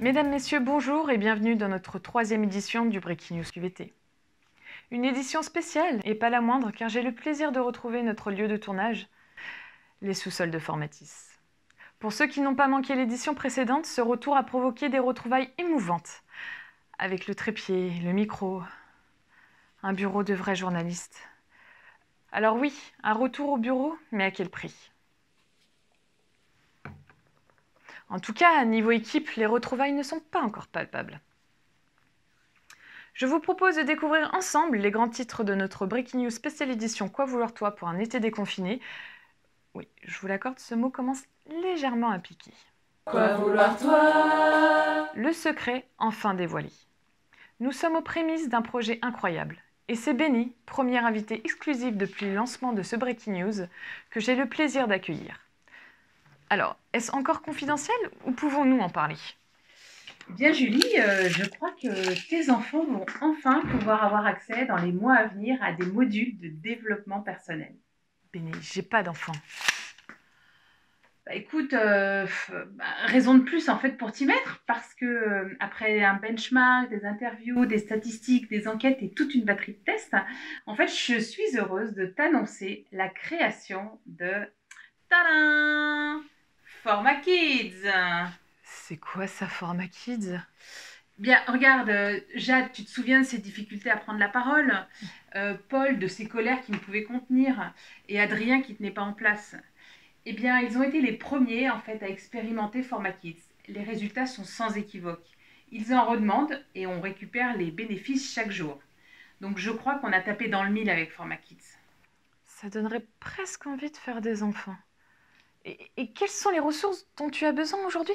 Mesdames, Messieurs, bonjour et bienvenue dans notre troisième édition du Breaking News QVT. Une édition spéciale et pas la moindre car j'ai le plaisir de retrouver notre lieu de tournage, les sous-sols de Formatis. Pour ceux qui n'ont pas manqué l'édition précédente, ce retour a provoqué des retrouvailles émouvantes, avec le trépied, le micro, un bureau de vrais journalistes. Alors oui, un retour au bureau, mais à quel prix? En tout cas, à niveau équipe, les retrouvailles ne sont pas encore palpables. Je vous propose de découvrir ensemble les grands titres de notre Breaking News spéciale édition Quoi vouloir toi pour un été déconfiné. Oui, je vous l'accorde, ce mot commence légèrement à piquer. Quoi vouloir toi? Le secret enfin dévoilé. Nous sommes aux prémices d'un projet incroyable. Et c'est Benny, première invitée exclusive depuis le lancement de ce Breaking News, que j'ai le plaisir d'accueillir. Alors, est-ce encore confidentiel ou pouvons-nous en parler? Bien Julie, euh, je crois que tes enfants vont enfin pouvoir avoir accès dans les mois à venir à des modules de développement personnel. Benny, j'ai pas d'enfants. Bah, écoute, euh, bah, raison de plus en fait pour t'y mettre, parce que euh, après un benchmark, des interviews, des statistiques, des enquêtes et toute une batterie de tests, en fait, je suis heureuse de t'annoncer la création de Tadam Forma Kids. C'est quoi ça, Forma Kids? Bien, regarde, euh, Jade, tu te souviens de ses difficultés à prendre la parole? Euh, Paul de ses colères qui ne pouvait contenir et Adrien qui ne tenait pas en place. Eh bien, ils ont été les premiers en fait à expérimenter Forma Kids. Les résultats sont sans équivoque. Ils en redemandent et on récupère les bénéfices chaque jour. Donc je crois qu'on a tapé dans le mille avec Forma Kids. Ça donnerait presque envie de faire des enfants. Et, et quelles sont les ressources dont tu as besoin aujourd'hui?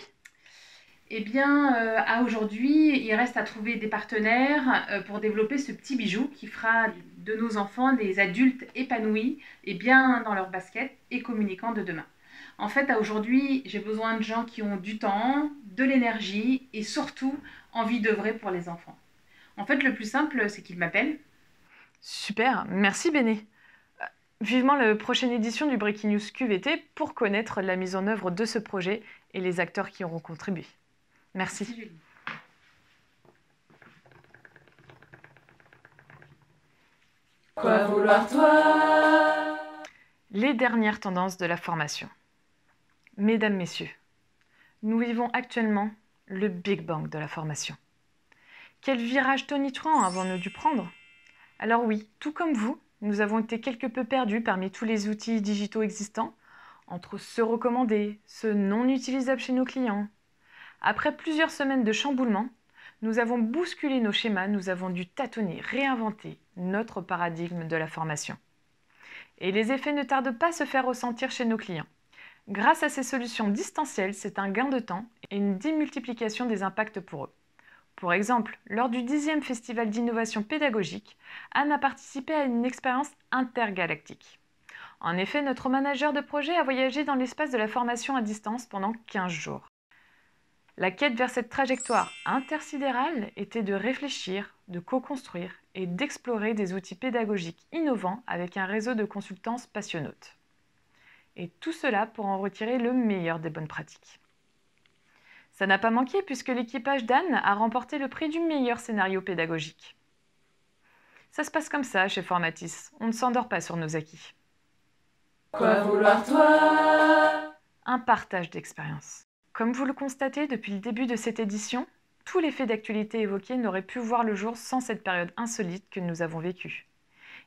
Eh bien, euh, à aujourd'hui, il reste à trouver des partenaires euh, pour développer ce petit bijou qui fera de nos enfants des adultes épanouis et bien dans leur basket et communicants de demain. En fait, à aujourd'hui, j'ai besoin de gens qui ont du temps, de l'énergie et surtout envie d'œuvrer pour les enfants. En fait, le plus simple, c'est qu'ils m'appellent. Super, merci Béné. Vivement la prochaine édition du Breaking News QVT pour connaître la mise en œuvre de ce projet et les acteurs qui auront contribué. Merci. Julie. Quoi vouloir toi? Les dernières tendances de la formation. Mesdames, Messieurs, nous vivons actuellement le Big Bang de la formation. Quel virage tonitruant avons-nous dû prendre? Alors oui, tout comme vous, nous avons été quelque peu perdus parmi tous les outils digitaux existants, entre ceux recommandés, ceux non utilisables chez nos clients. Après plusieurs semaines de chamboulement, nous avons bousculé nos schémas, nous avons dû tâtonner, réinventer notre paradigme de la formation. Et les effets ne tardent pas à se faire ressentir chez nos clients. Grâce à ces solutions distancielles, c'est un gain de temps et une démultiplication des impacts pour eux. Pour exemple, lors du 10e Festival d'innovation pédagogique, Anne a participé à une expérience intergalactique. En effet, notre manager de projet a voyagé dans l'espace de la formation à distance pendant 15 jours. La quête vers cette trajectoire intersidérale était de réfléchir, de co-construire et d'explorer des outils pédagogiques innovants avec un réseau de consultants passionnantes. Et tout cela pour en retirer le meilleur des bonnes pratiques. Ça n'a pas manqué puisque l'équipage d'Anne a remporté le prix du meilleur scénario pédagogique. Ça se passe comme ça chez Formatis, on ne s'endort pas sur nos acquis. Quoi vouloir toi? Un partage d'expérience. Comme vous le constatez depuis le début de cette édition, tous les faits d'actualité évoqués n'auraient pu voir le jour sans cette période insolite que nous avons vécue.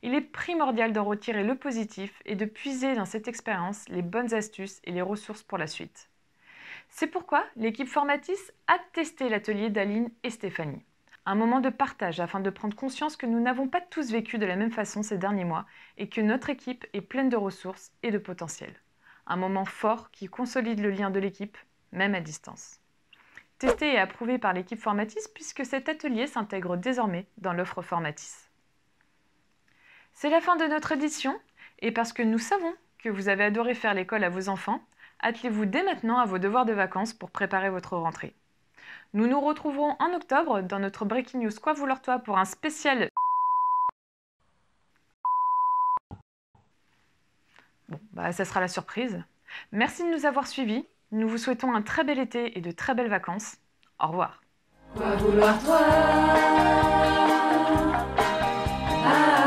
Il est primordial d'en retirer le positif et de puiser dans cette expérience les bonnes astuces et les ressources pour la suite. C'est pourquoi l'équipe Formatis a testé l'atelier d'Aline et Stéphanie. Un moment de partage afin de prendre conscience que nous n'avons pas tous vécu de la même façon ces derniers mois et que notre équipe est pleine de ressources et de potentiel. Un moment fort qui consolide le lien de l'équipe même à distance. Testé et approuvé par l'équipe Formatis puisque cet atelier s'intègre désormais dans l'offre Formatis. C'est la fin de notre édition et parce que nous savons que vous avez adoré faire l'école à vos enfants, attelez-vous dès maintenant à vos devoirs de vacances pour préparer votre rentrée. Nous nous retrouverons en octobre dans notre Breaking News Quoi vouloir toi pour un spécial Bon, bah ça sera la surprise. Merci de nous avoir suivis nous vous souhaitons un très bel été et de très belles vacances. Au revoir. Quoi vouloir toi? Ah,